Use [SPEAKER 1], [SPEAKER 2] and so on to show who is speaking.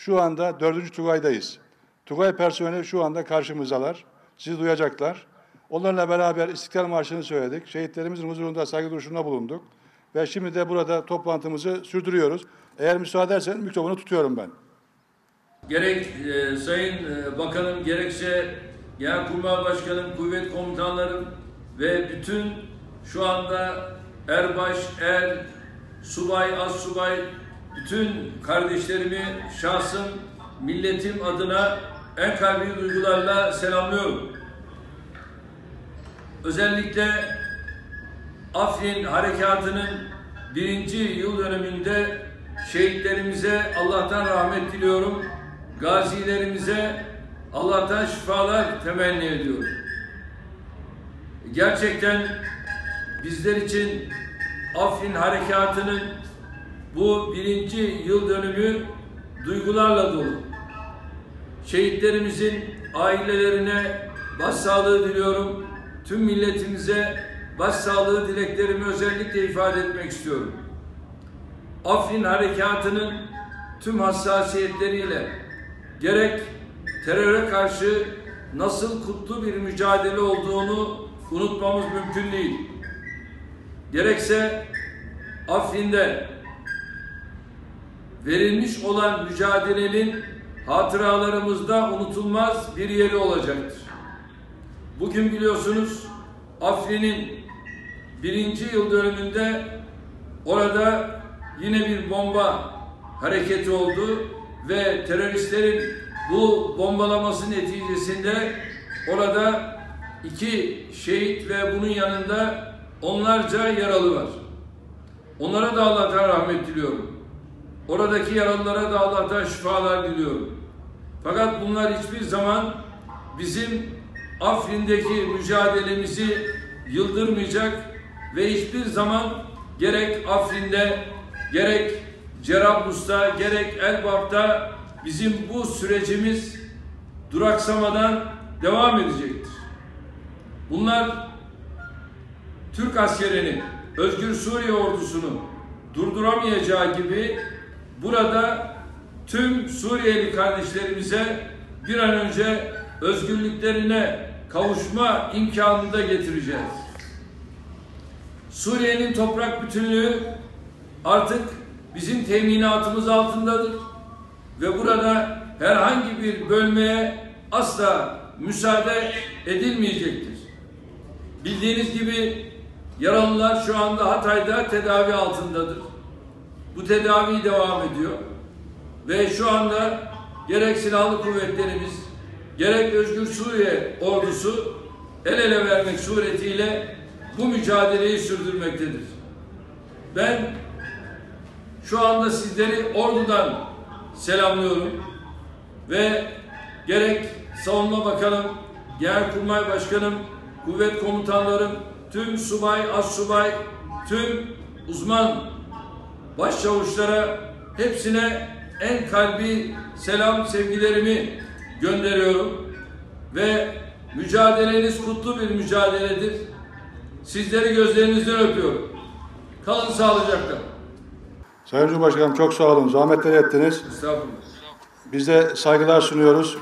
[SPEAKER 1] Şu anda dördüncü Tugay'dayız. Tugay personeli şu anda karşımızdalar. Sizi duyacaklar. Onlarla beraber İstiklal Marşı'nı söyledik. Şehitlerimizin huzurunda saygı duruşunda bulunduk. Ve şimdi de burada toplantımızı sürdürüyoruz. Eğer müsaade edersen mikrofonu tutuyorum ben.
[SPEAKER 2] Gerek e, Sayın e, Bakanım gerekse Genelkurmay Başkanım, kuvvet komutanlarım ve bütün şu anda erbaş, er, subay, az subay, bütün kardeşlerimi şahsım, milletim adına en kalbi duygularla selamlıyorum. Özellikle Afrin Harekatı'nın birinci yıl döneminde şehitlerimize Allah'tan rahmet diliyorum. Gazilerimize Allah'tan şifalar temenni ediyorum. Gerçekten bizler için Afrin Harekatı'nın bu birinci yıl dönümü duygularla dolu. Şehitlerimizin ailelerine başsağlığı diliyorum. Tüm milletimize başsağlığı dileklerimi özellikle ifade etmek istiyorum. Afrin Harekatı'nın tüm hassasiyetleriyle gerek teröre karşı nasıl kutlu bir mücadele olduğunu unutmamız mümkün değil. Gerekse Afrin'de verilmiş olan mücadelenin hatıralarımızda unutulmaz bir yeri olacaktır. Bugün biliyorsunuz Afrin'in birinci yıl dönümünde orada yine bir bomba hareketi oldu ve teröristlerin bu bombalaması neticesinde orada iki şehit ve bunun yanında onlarca yaralı var. Onlara da Allah'tan rahmet diliyorum. Oradaki yaralılara da Allah'tan şifalar diliyorum. Fakat bunlar hiçbir zaman bizim Afrin'deki mücadelemizi yıldırmayacak ve hiçbir zaman gerek Afrin'de gerek Cerablus'ta gerek Elbap'ta bizim bu sürecimiz duraksamadan devam edecektir. Bunlar Türk askerini, Özgür Suriye ordusunu durduramayacağı gibi burada tüm Suriyeli kardeşlerimize bir an önce özgürlüklerine kavuşma imkanını da getireceğiz. Suriye'nin toprak bütünlüğü artık bizim teminatımız altındadır ve burada herhangi bir bölmeye asla müsaade edilmeyecektir. Bildiğiniz gibi yaralılar şu anda Hatay'da tedavi altındadır. Bu tedavi devam ediyor ve şu anda gerek silahlı kuvvetlerimiz gerek Özgür Suriye ordusu el ele vermek suretiyle bu mücadeleyi sürdürmektedir. Ben şu anda sizleri ordudan selamlıyorum ve gerek Savunma Bakanım, Genelkurmay Başkanım, kuvvet komutanlarım, tüm subay, az subay, tüm uzman başçavuşlara hepsine en kalbi selam sevgilerimi gönderiyorum ve mücadeleniz kutlu bir mücadeledir. Sizleri gözlerinizden öpüyorum. Kalın sağlıcakla.
[SPEAKER 1] Sayın Cumhurbaşkanım çok sağ olun. Zahmetler ettiniz.
[SPEAKER 2] Estağfurullah.
[SPEAKER 1] Biz de saygılar sunuyoruz.